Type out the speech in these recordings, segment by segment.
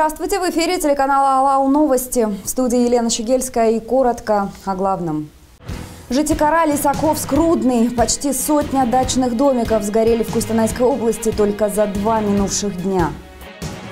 Здравствуйте, в эфире телеканала «Алау Новости». В студии Елена Щегельская и коротко о главном. Житикара, Лисаковск, Рудный. Почти сотня дачных домиков сгорели в Кустанайской области только за два минувших дня.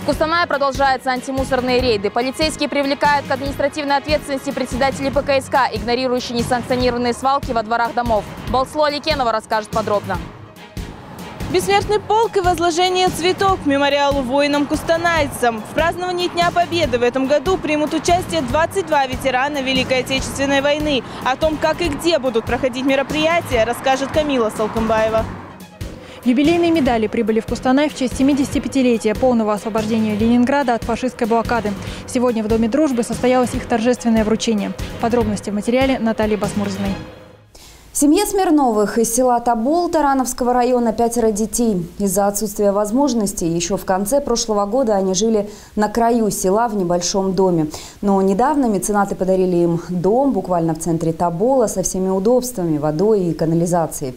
В Кустанае продолжаются антимусорные рейды. Полицейские привлекают к административной ответственности председателей ПКСК, игнорирующие несанкционированные свалки во дворах домов. Болсло Ликенова расскажет подробно. Бессмертный полк и возложение цветов к мемориалу воинам-кустанайцам. В праздновании Дня Победы в этом году примут участие 22 ветерана Великой Отечественной войны. О том, как и где будут проходить мероприятия, расскажет Камила Салкомбаева. Юбилейные медали прибыли в Кустанай в честь 75-летия полного освобождения Ленинграда от фашистской блокады. Сегодня в Доме дружбы состоялось их торжественное вручение. Подробности в материале Натальи Басмурзиной. Семье Смирновых из села Тобол Тарановского района пятеро детей. Из-за отсутствия возможностей еще в конце прошлого года они жили на краю села в небольшом доме. Но недавно меценаты подарили им дом буквально в центре Тобола со всеми удобствами, водой и канализацией.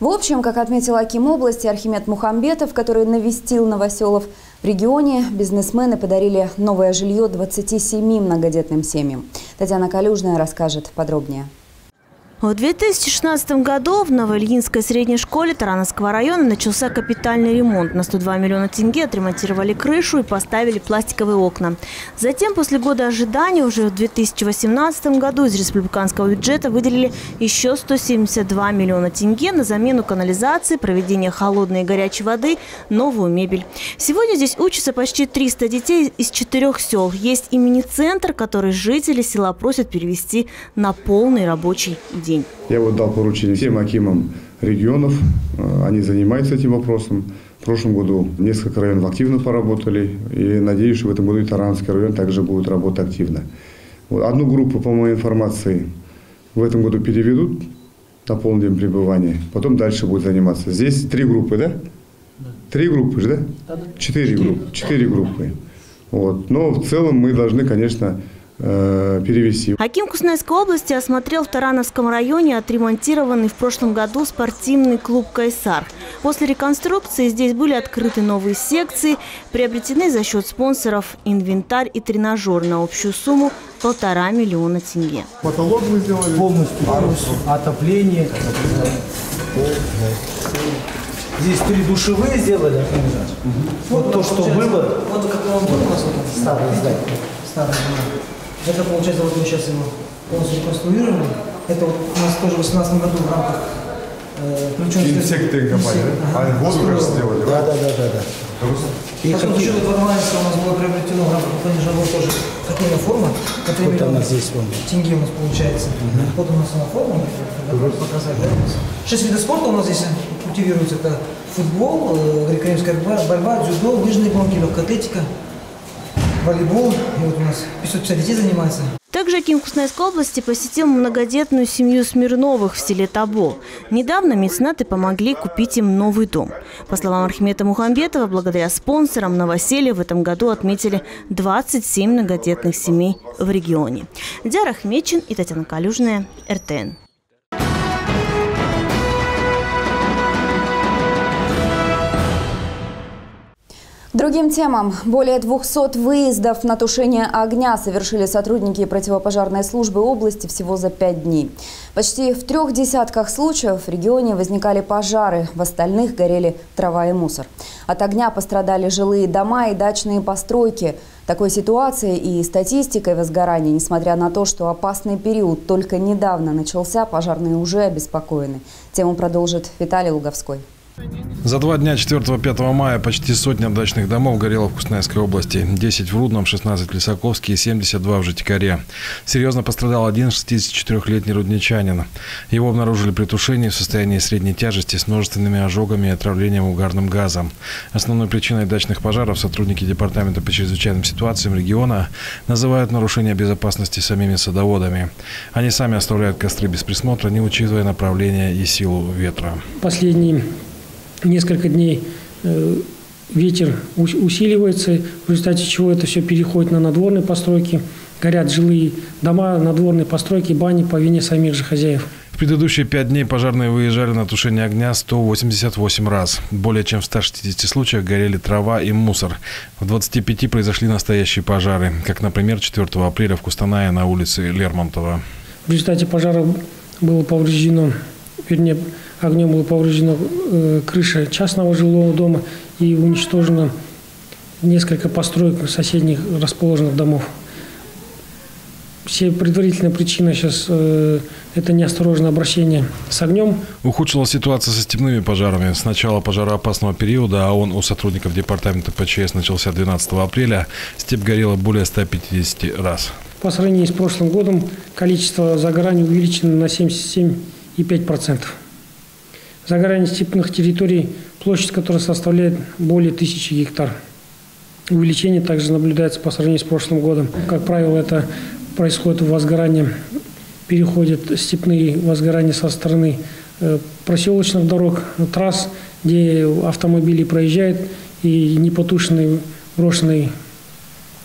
В общем, как отметил Аким области Архимед Мухамбетов, который навестил новоселов, в регионе бизнесмены подарили новое жилье 27 многодетным семьям. Татьяна Калюжная расскажет подробнее. В 2016 году в Новоильинской средней школе Тарановского района начался капитальный ремонт. На 102 миллиона тенге отремонтировали крышу и поставили пластиковые окна. Затем, после года ожидания, уже в 2018 году из республиканского бюджета выделили еще 172 миллиона тенге на замену канализации, проведение холодной и горячей воды, новую мебель. Сегодня здесь учатся почти 300 детей из четырех сел. Есть и мини-центр, который жители села просят перевести на полный рабочий день день. Я вот дал поручение всем акимам регионов, э, они занимаются этим вопросом. В прошлом году несколько районов активно поработали, и надеюсь, что в этом году и Таранский район также будет работать активно. Одну группу, по моей информации, в этом году переведут на полный день пребывания, потом дальше будет заниматься. Здесь три группы, да? Три группы же, да? Четыре группы. Четыре группы. Вот. Но в целом мы должны, конечно, перевести. Аким Куснайской области осмотрел в Тарановском районе отремонтированный в прошлом году спортивный клуб «Кайсар». После реконструкции здесь были открыты новые секции, приобретены за счет спонсоров инвентарь и тренажер на общую сумму полтора миллиона тенге. Потолок вы сделали? Полностью. Полностью. Отопление. Здесь три душевые сделали. Угу. Вот, вот то, что было. Вот как вам было старое здание. Старое здание. Это получается, вот мы сейчас его полностью реконструируем. Это вот у нас тоже в 2018 году в рамках э, Инсекты компании, да? А воду, кажется, сделали, да? Да, да, да, да. И Потом какие... счет Варманинска у нас было приобретено в рамках планежного тоже хоккейная форма. Это вот она здесь вон. Тенге у нас получается. Угу. Вот у нас она форма, показать. Да? Шесть видов спорта у нас здесь культивируется. Это футбол, э, греко-римская борьба, дзюдо, лыжные гонки, легкая атлетика волейбол. И вот у нас 550 детей занимается. Также Ким Куснайской области посетил многодетную семью Смирновых в селе Табо. Недавно меценаты помогли купить им новый дом. По словам Архимета Мухамбетова, благодаря спонсорам новоселья в этом году отметили 27 многодетных семей в регионе. Диара Хмечин и Татьяна Калюжная, РТН. Другим темам. Более 200 выездов на тушение огня совершили сотрудники противопожарной службы области всего за пять дней. Почти в трех десятках случаев в регионе возникали пожары, в остальных горели трава и мусор. От огня пострадали жилые дома и дачные постройки. Такой ситуацией и статистикой возгорания, несмотря на то, что опасный период только недавно начался, пожарные уже обеспокоены. Тему продолжит Виталий Луговской. За два дня 4-5 мая почти сотня дачных домов горело в Кустанайской области. 10 в Рудном, 16 в Лисаковске и 72 в Житикаре. Серьезно пострадал один 64-летний рудничанин. Его обнаружили при тушении в состоянии средней тяжести с множественными ожогами и отравлением угарным газом. Основной причиной дачных пожаров сотрудники Департамента по чрезвычайным ситуациям региона называют нарушение безопасности самими садоводами. Они сами оставляют костры без присмотра, не учитывая направление и силу ветра. Последний несколько дней э, ветер усиливается, в результате чего это все переходит на надворные постройки, горят жилые дома, надворные постройки, бани по вине самих же хозяев предыдущие пять дней пожарные выезжали на тушение огня 188 раз. Более чем в 160 случаях горели трава и мусор. В 25 произошли настоящие пожары, как, например, 4 апреля в Кустанае на улице Лермонтова. В результате пожара было повреждено, вернее, огнем была повреждена э, крыша частного жилого дома и уничтожено несколько построек соседних расположенных домов. Все предварительные причины сейчас э, это неосторожное обращение с огнем. Ухудшилась ситуация со степными пожарами. С начала пожароопасного периода, а он у сотрудников департамента ПЧС начался 12 апреля, степь горела более 150 раз. По сравнению с прошлым годом количество загораний увеличено на 77,5%. Загорание степных территорий, площадь которой составляет более тысячи гектар. Увеличение также наблюдается по сравнению с прошлым годом. Как правило, это происходит возгорание, переходят степные возгорания со стороны э, проселочных дорог, трасс, где автомобили проезжают, и непотушенные брошенные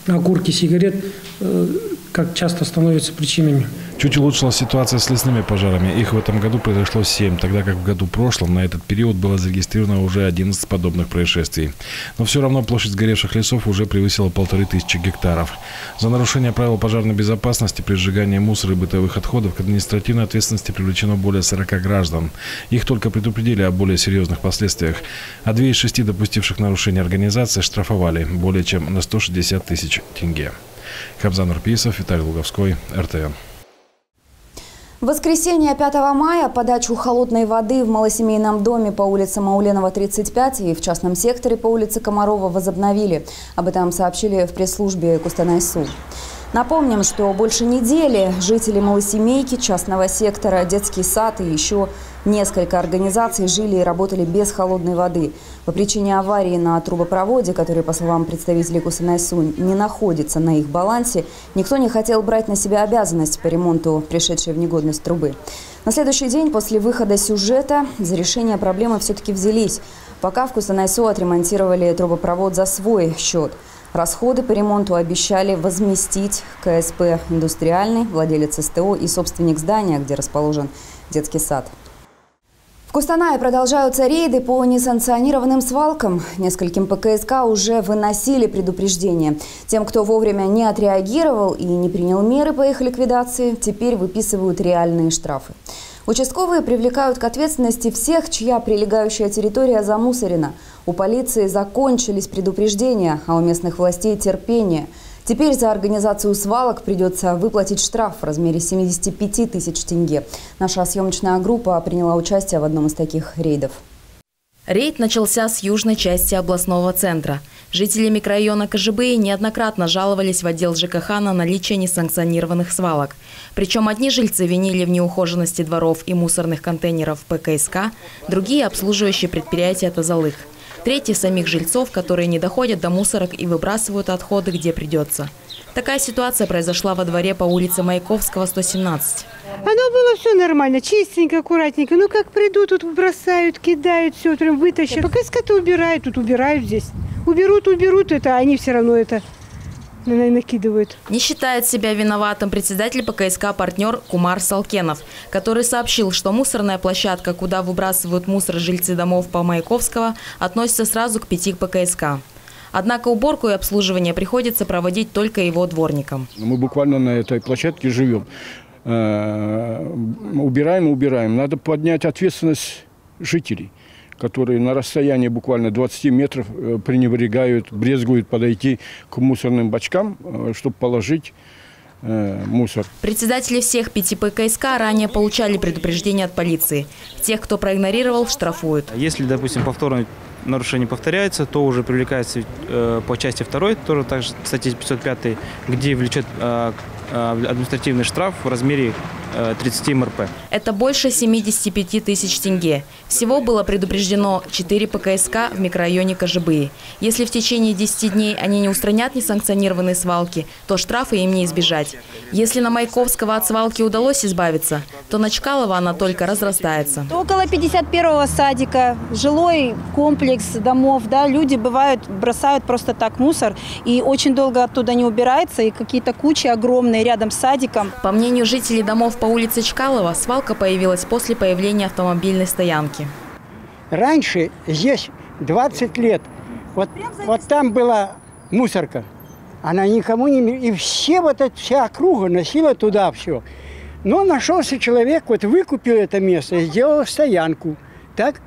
окурки сигарет э, как часто становятся причинами. Чуть улучшилась ситуация с лесными пожарами. Их в этом году произошло 7, тогда как в году прошлом на этот период было зарегистрировано уже 11 подобных происшествий. Но все равно площадь сгоревших лесов уже превысила полторы тысячи гектаров. За нарушение правил пожарной безопасности при сжигании мусора и бытовых отходов к административной ответственности привлечено более 40 граждан. Их только предупредили о более серьезных последствиях. А две из шести допустивших нарушений организации штрафовали более чем на 160 тысяч тенге. Кобзан Урписов, Виталий Луговской, РТН. В воскресенье 5 мая подачу холодной воды в малосемейном доме по улице Мауленова, 35 и в частном секторе по улице Комарова возобновили. Об этом сообщили в пресс-службе Кустанайсу. Напомним, что больше недели жители малосемейки, частного сектора, детский сад и еще несколько организаций жили и работали без холодной воды. По причине аварии на трубопроводе, который, по словам представителей Кусанайсу, не находится на их балансе, никто не хотел брать на себя обязанность по ремонту пришедшей в негодность трубы. На следующий день после выхода сюжета за решение проблемы все-таки взялись. Пока в Кустанайсу отремонтировали трубопровод за свой счет – Расходы по ремонту обещали возместить КСП «Индустриальный», владелец СТО и собственник здания, где расположен детский сад. В Кустанае продолжаются рейды по несанкционированным свалкам. Нескольким ПКСК уже выносили предупреждения. Тем, кто вовремя не отреагировал и не принял меры по их ликвидации, теперь выписывают реальные штрафы. Участковые привлекают к ответственности всех, чья прилегающая территория замусорена. У полиции закончились предупреждения, а у местных властей терпение. Теперь за организацию свалок придется выплатить штраф в размере 75 тысяч тенге. Наша съемочная группа приняла участие в одном из таких рейдов. Рейд начался с южной части областного центра – Жители микрорайона Кожебы неоднократно жаловались в отдел ЖКХ на наличие несанкционированных свалок. Причем одни жильцы винили в неухоженности дворов и мусорных контейнеров ПКСК, другие – обслуживающие предприятия Тазалых. Третьи – самих жильцов, которые не доходят до мусорок и выбрасывают отходы, где придется. Такая ситуация произошла во дворе по улице Маяковского, 117. Оно было все нормально, чистенько, аккуратненько. Ну как придут, тут бросают, кидают, все, прям вытащат. Пока скоты убирают, тут убирают здесь. Уберут, уберут это, они все равно это накидывают. Не считает себя виноватым председатель ПКСК «Партнер» Кумар Салкенов, который сообщил, что мусорная площадка, куда выбрасывают мусор жильцы домов по Маяковского, относится сразу к пяти ПКСК. Однако уборку и обслуживание приходится проводить только его дворникам. Мы буквально на этой площадке живем. Э, убираем, убираем. Надо поднять ответственность жителей которые на расстоянии буквально 20 метров э, пренебрегают, брезгуют подойти к мусорным бачкам, э, чтобы положить мусор. Председатели всех пяти ПКСК ранее получали предупреждение от полиции. Тех, кто проигнорировал, штрафуют. Если, допустим, повторное нарушение повторяется, то уже привлекается э, по части 2, тоже также статьи 505, где влечет э, административный штраф в размере 30 МРП. Это больше 75 тысяч тенге. Всего было предупреждено 4 ПКСК в микрорайоне Кожебыи. Если в течение 10 дней они не устранят несанкционированные свалки, то штрафы им не избежать. Если на Майковского от свалки удалось избавиться, то на Чкалова она только разрастается. Около 51-го садика, жилой комплекс домов, да, люди бывают, бросают просто так мусор, и очень долго оттуда не убирается, и какие-то кучи огромные рядом с садиком. По мнению жителей домов по улице Чкалова свалка появилась после появления автомобильной стоянки. Раньше здесь 20 лет, вот, вот там была мусорка. Она никому не... И все вот эта вся округа носила туда все. Но нашелся человек, вот выкупил это место сделал стоянку. Так?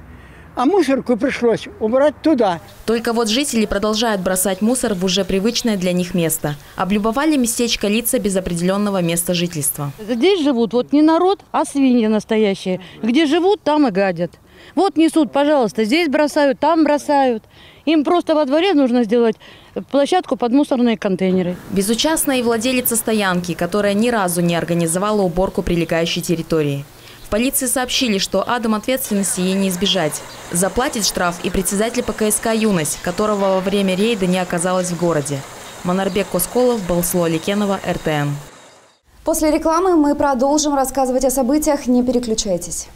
А мусорку пришлось убрать туда. Только вот жители продолжают бросать мусор в уже привычное для них место. Облюбовали местечко лица без определенного места жительства. Здесь живут вот не народ, а свиньи настоящие. Где живут, там и гадят. Вот несут, пожалуйста, здесь бросают, там бросают. Им просто во дворе нужно сделать площадку под мусорные контейнеры. Безучастна и владелица стоянки, которая ни разу не организовала уборку прилегающей территории. В полиции сообщили, что адом ответственности ей не избежать. Заплатит штраф и председатель ПКСК «Юность», которого во время рейда не оказалось в городе. Монарбек Косколов, Балсло Ликенова, РТН. После рекламы мы продолжим рассказывать о событиях. Не переключайтесь.